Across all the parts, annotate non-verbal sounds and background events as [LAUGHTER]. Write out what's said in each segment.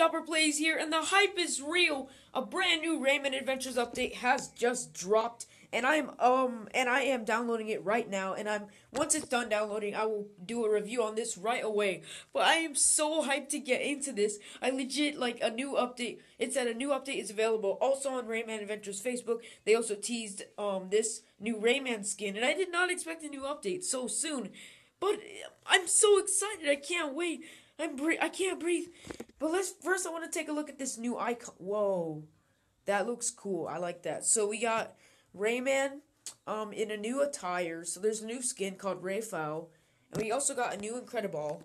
DapperPlayz here, and the hype is real. A brand new Rayman Adventures update has just dropped, and I'm um and I am downloading it right now. And I'm once it's done downloading, I will do a review on this right away. But I am so hyped to get into this. I legit like a new update. It said a new update is available also on Rayman Adventures Facebook. They also teased um this new Rayman skin, and I did not expect a new update so soon. But I'm so excited. I can't wait. I'm bre- I can't breathe. But let's first I want to take a look at this new icon. Whoa. That looks cool. I like that. So we got Rayman um in a new attire. So there's a new skin called Rayfal. And we also got a new Incredible.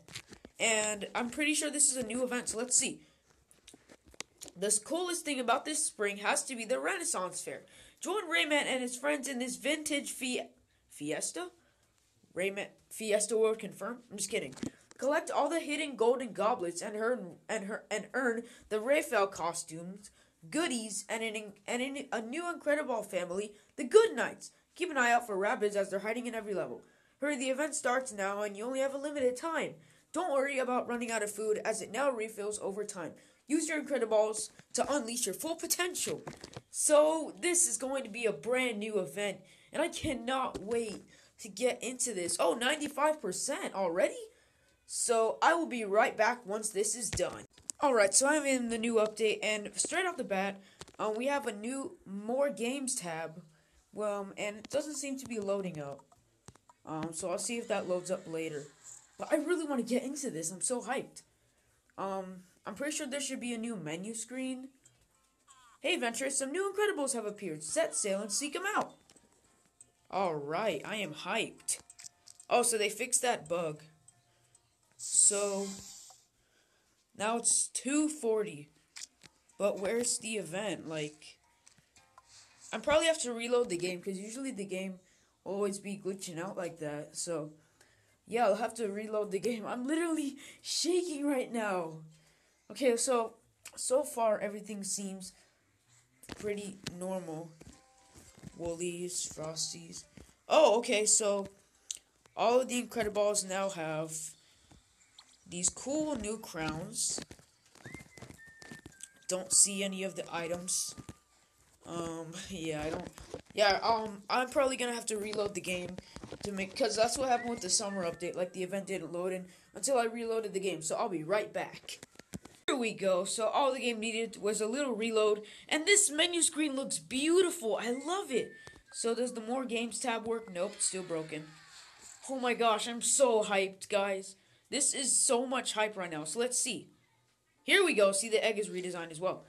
And I'm pretty sure this is a new event. So let's see. The coolest thing about this spring has to be the Renaissance Fair. Join Rayman and his friends in this vintage fie- fiesta? Rayman Fiesta World confirmed? I'm just kidding. Collect all the hidden golden goblets and earn and her and earn the Raphael costumes, goodies, and an and an, a new incredible family, the Good Knights. Keep an eye out for rabbits as they're hiding in every level. Hurry, the event starts now, and you only have a limited time. Don't worry about running out of food, as it now refills over time. Use your Incredibles to unleash your full potential. So this is going to be a brand new event, and I cannot wait to get into this. Oh, 95% already? So I will be right back once this is done. Alright, so I'm in the new update, and straight off the bat, um, we have a new More Games tab, um, and it doesn't seem to be loading up. Um, so I'll see if that loads up later. But I really want to get into this, I'm so hyped. Um, I'm pretty sure there should be a new menu screen. Hey, adventurers, some new Incredibles have appeared. Set sail and seek them out. Alright, I am hyped. Oh, so they fixed that bug. So now it's 240. But where's the event? Like I probably have to reload the game because usually the game always be glitching out like that. So yeah, I'll have to reload the [LAUGHS] game. I'm literally shaking right now. Okay, so so far everything seems pretty normal. Woolies, Frosties. Oh, okay, so all of the Incredibles now have these cool new crowns. Don't see any of the items. Um, [LAUGHS] yeah, I don't. Yeah, um, I'm probably gonna have to reload the game to make because that's what happened with the summer update. Like the event didn't load in until I reloaded the game. So I'll be right back. Here we go. So all the game needed was a little reload, and this menu screen looks beautiful. I love it. So does the more games tab work? Nope, still broken. Oh my gosh, I'm so hyped, guys. This is so much hype right now. So let's see. Here we go. See, the egg is redesigned as well.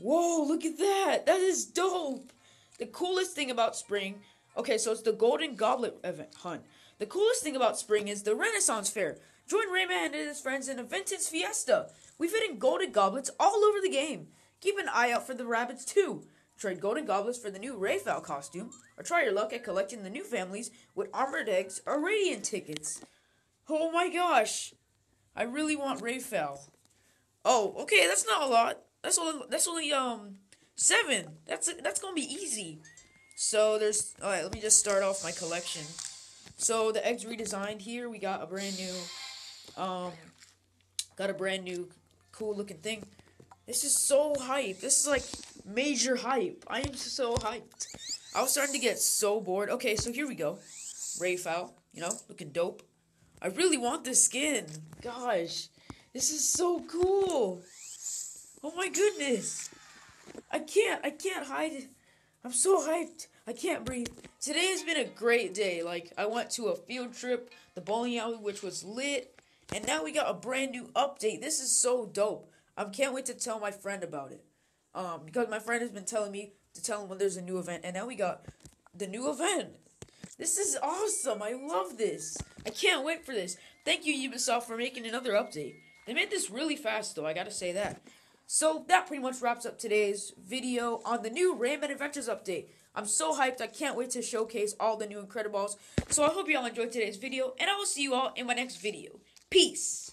Whoa, look at that. That is dope. The coolest thing about spring. Okay, so it's the Golden Goblet event hunt. The coolest thing about spring is the Renaissance Fair. Join Rayman and his friends in a vintage fiesta. We've hidden golden goblets all over the game. Keep an eye out for the rabbits too. Trade golden goblets for the new Rayfal costume, or try your luck at collecting the new families with armored eggs or radiant tickets. Oh my gosh. I really want Rayfel. Oh, okay, that's not a lot. That's only that's only um seven. That's that's gonna be easy. So there's all right. Let me just start off my collection. So the eggs redesigned here. We got a brand new, um, got a brand new cool looking thing. This is so hype. This is like major hype. I am so hyped. I was starting to get so bored. Okay, so here we go. Rayfal, you know, looking dope. I really want this skin. Gosh, this is so cool. Oh my goodness. I can't, I can't hide it. I'm so hyped. I can't breathe. Today has been a great day. Like, I went to a field trip, the bowling alley, which was lit. And now we got a brand new update. This is so dope. I can't wait to tell my friend about it. Um, because my friend has been telling me to tell him when there's a new event. And now we got the new event. This is awesome. I love this. I can't wait for this. Thank you, Ubisoft, for making another update. They made this really fast, though. I gotta say that. So, that pretty much wraps up today's video on the new Rayman Adventures update. I'm so hyped. I can't wait to showcase all the new Incredibles. So, I hope you all enjoyed today's video, and I will see you all in my next video. Peace.